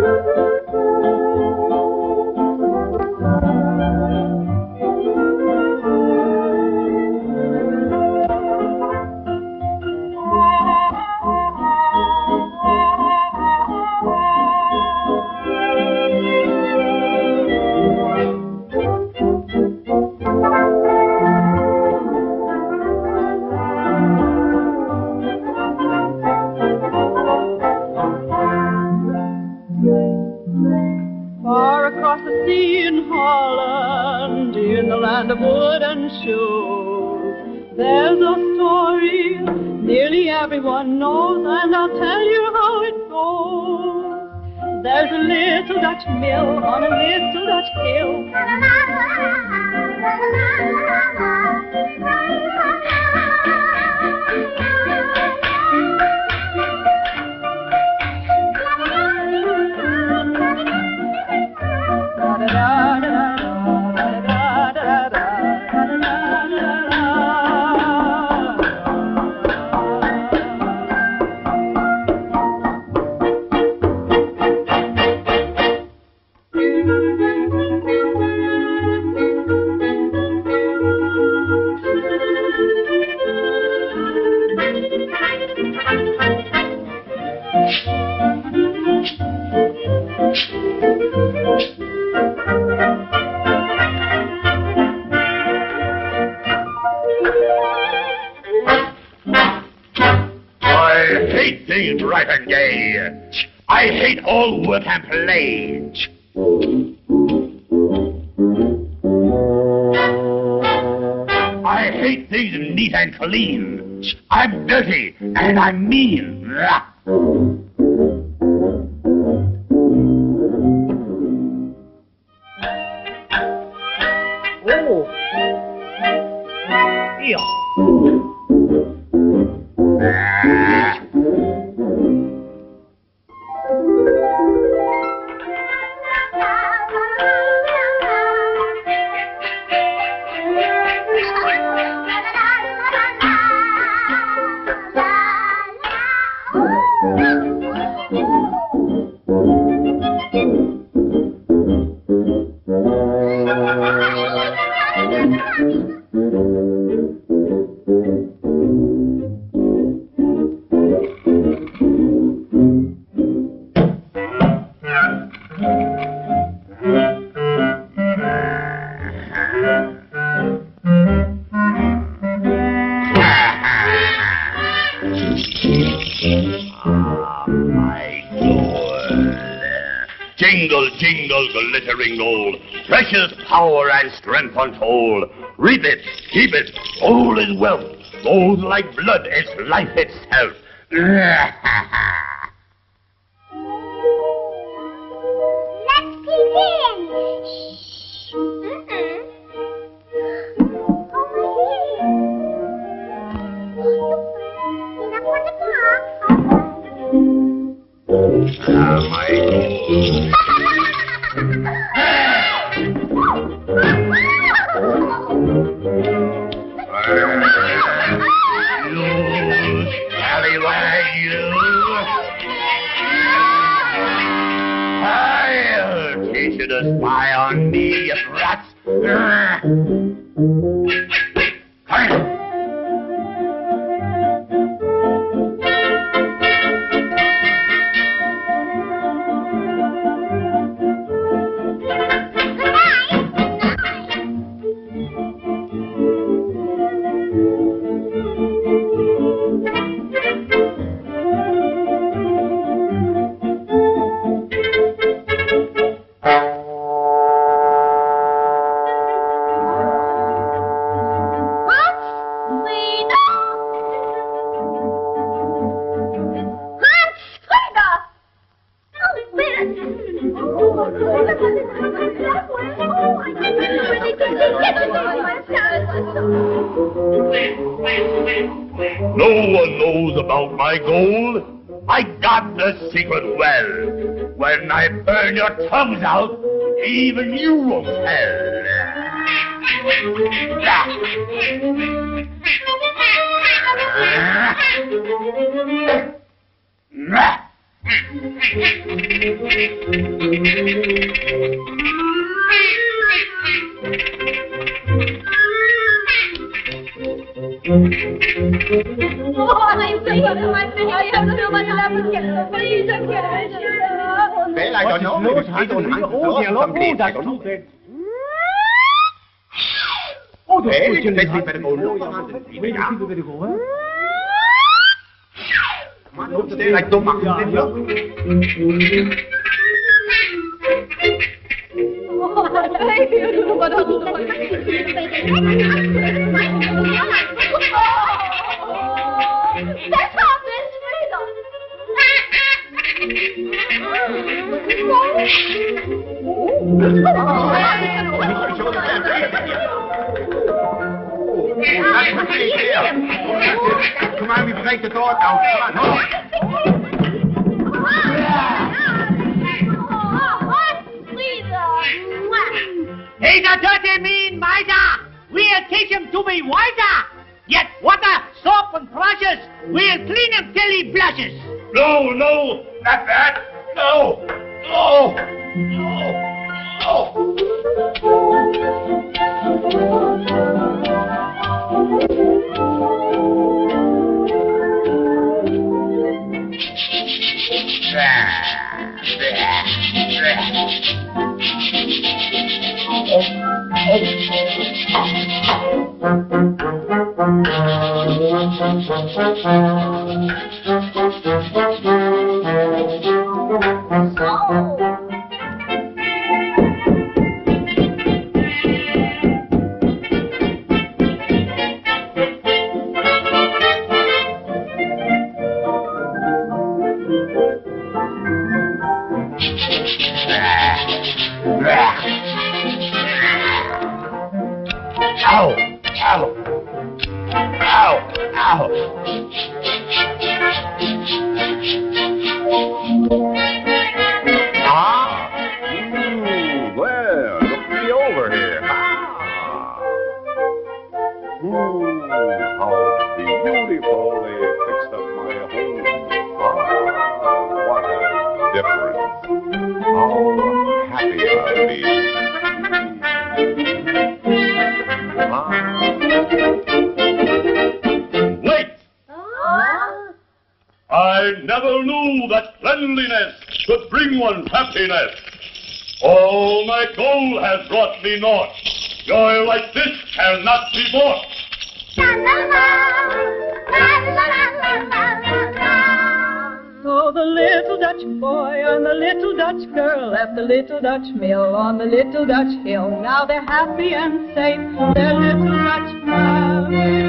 Música Far across the sea in Holland, in the land of wood and shoes, there's a story nearly everyone knows, and I'll tell you how it goes. There's a little Dutch mill on a little things bright and gay. I hate all work and play. I hate things neat and clean. I'm dirty and I'm mean. Oh. My gold. Jingle, jingle, glittering gold. Precious power and strength untold. Reap it, keep it, all is wealth. Gold like blood, it's life itself. I'll teach you to spy on me, you rats. No one knows about my gold. I got the secret well. When I burn your tongues out, even you won't tell. Ah. Ah. Well, I don't know. Maybe I don't know. Somebody, I don't know. Oh, Well, you said we better go luôn cho thế đánh tôi mặc lên nước Ôi, đừng có đâu, đừng có đâu. That's the case here. Uh, Come on, we break the door down. Come on, home. He's a dirty, mean miser. We'll teach him to be wiser. Yet water, soap, and brushes, we'll clean him till he blushes. No, no, not that. No, no, no, no. Oh! Be. Wait! Uh-huh. I never knew that cleanliness could bring one happiness. All my gold has brought me naught. Joy like this cannot be bought. So the little Dutch boy and the little Dutch girl left the little Dutch mill on the little Dutch hill. Now they're happy and safe. Their little Dutch